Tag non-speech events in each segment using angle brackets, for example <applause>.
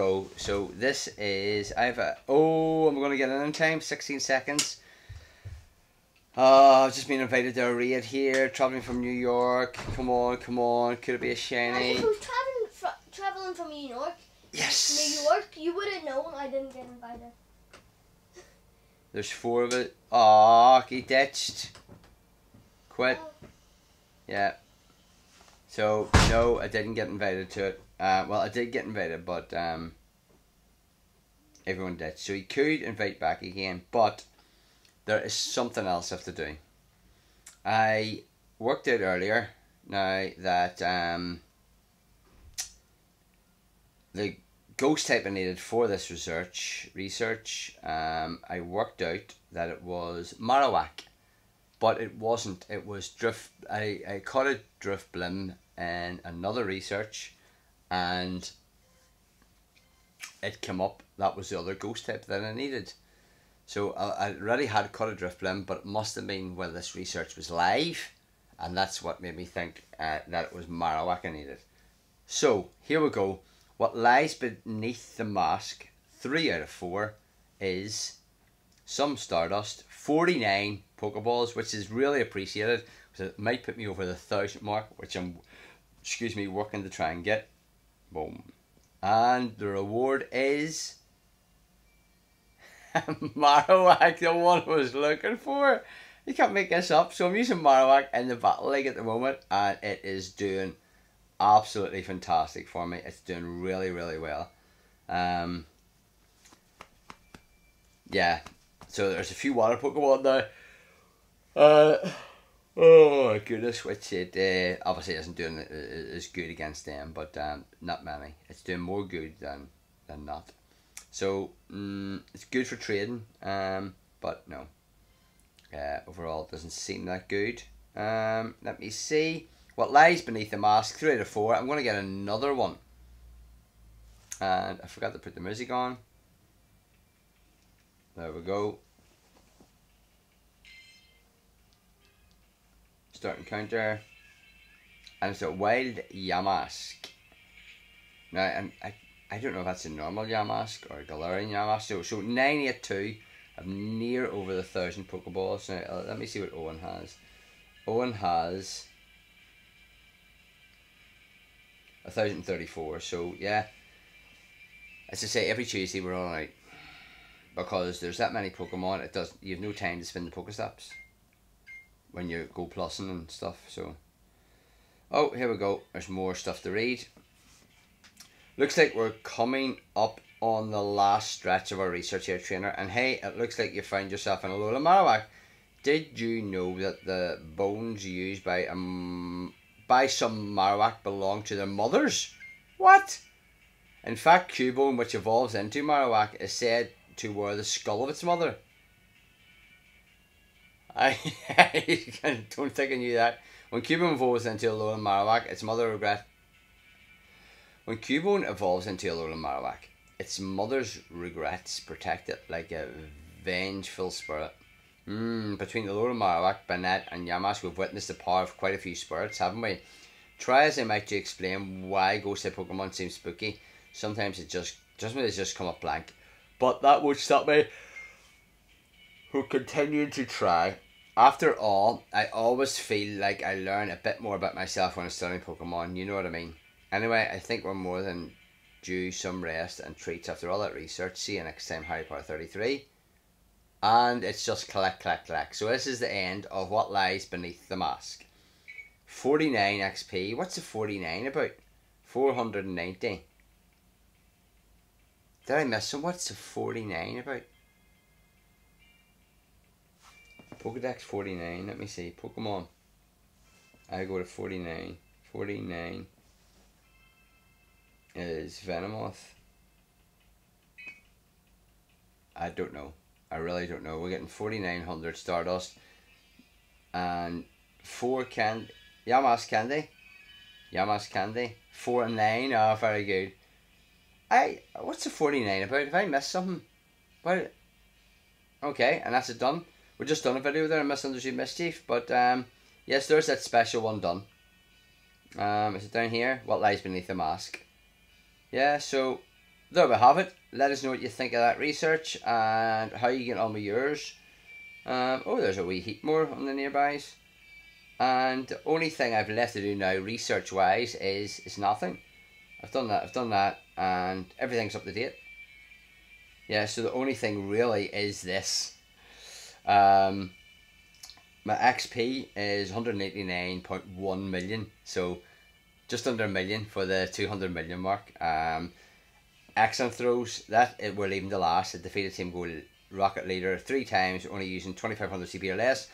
go. So this is I have a oh I'm gonna get it in time. Sixteen seconds. Oh, I've just been invited to a raid here, traveling from New York. Come on, come on. Could it be a shiny? Who's traveling from traveling from New York? Yes. New York, you would have known I didn't get invited. <laughs> There's four of it. Oh, he ditched. Quit. Oh. Yeah. So no, I didn't get invited to it. Uh, well, I did get invited, but um, everyone did. So he could invite back again, but there is something else I have to do. I worked out earlier now that um, the ghost type I needed for this research research um, I worked out that it was Marowak, but it wasn't. It was drift. I, I caught a Drifblim in another research, and it came up. That was the other ghost type that I needed. So I, I already had caught a Drifblim, but it must have been when this research was live, and that's what made me think uh, that it was Marowak I needed. So here we go. What lies beneath the mask, three out of four, is some Stardust, 49 Pokeballs, which is really appreciated because it might put me over the thousand mark, which I'm, excuse me, working to try and get. Boom. And the reward is <laughs> Marowak, the one I was looking for. You can't make this up. So I'm using Marowak in the Battle League at the moment, and it is doing absolutely fantastic for me. It's doing really, really well. Um, yeah, so there's a few water Pokemon now. Uh, oh goodness, which it uh, obviously isn't doing as good against them, but um, not many. It's doing more good than than not. So mm, it's good for trading, um, but no. Uh, overall, it doesn't seem that good. Um, let me see what lies beneath the mask. Three of four. I'm going to get another one. And I forgot to put the music on. There we go. Start encounter. And it's a wild Yamask. Now, and I, I don't know if that's a normal Yamask or a Galarian Yamask. So, so 982. I'm near over the thousand Pokeballs. Now, uh, let me see what Owen has. Owen has 1034. So, yeah. As I say, every Tuesday we're on out because there's that many Pokemon. It does you have no time to spin the Pokestops when you go plussing and stuff. So, oh, here we go. There's more stuff to read. Looks like we're coming up on the last stretch of our research here, trainer. And hey, it looks like you found yourself in a Alola Marowak. Did you know that the bones used by um by some Marowak belong to their mothers? What? In fact, Cubone, which evolves into Marowak, is said to wear the skull of its mother. I, <laughs> don't think I knew that. When Cubone evolves into a Alolan Marowak, its mother regret. When Cubone evolves into a Alolan Marowak, its mother's regrets protect it like a vengeful spirit. Mm, between the Alolan Marowak, Banette, and Yamask, we've witnessed the power of quite a few spirits, haven't we? Try as I might to explain why Ghost type Pokemon seem spooky. Sometimes it just just when just come up blank. But that would stop me who continued to try. After all, I always feel like I learn a bit more about myself when I'm studying Pokemon, you know what I mean? Anyway, I think we're more than due some rest and treats after all that research. See you next time, Harry Potter 33. And it's just collect, collect, collect. So this is the end of what lies beneath the mask. 49 XP. What's the 49 about? 490. Did I miss some? What's the 49 about? Pokedex 49. Let me see. Pokemon. I go to 49. 49 is Venomoth. I don't know. I really don't know. We're getting 4,900 Stardust and 4 can Yamask Candy. Yamask Candy. 4 and 9. Oh, very good. I What's the 49 about? Have I missed something? What? Okay, and that's it done. We're just done a video there, Misunderstood Mischief. But, um, yes, there's that special one done. Um, is it down here? What lies beneath the mask? Yeah, so there we have it. Let us know what you think of that research and how you get on with yours. Um, oh, there's a wee heat more on the nearbys. And the only thing I've left to do now, research wise, is is nothing. I've done that. I've done that, and everything's up to date. Yeah. So the only thing really is this. Um, my XP is one hundred eighty nine point one million. So just under a million for the two hundred million mark. Um, excellent throws. That it, we're leaving the last. It defeated Team GO Rocket Leader three times, only using twenty five hundred CP or less.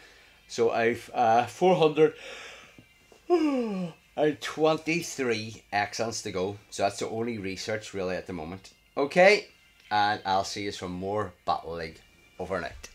So I've uh, 423 <sighs> accents to go. So that's the only research really at the moment. Okay, and I'll see you from more Battle League overnight.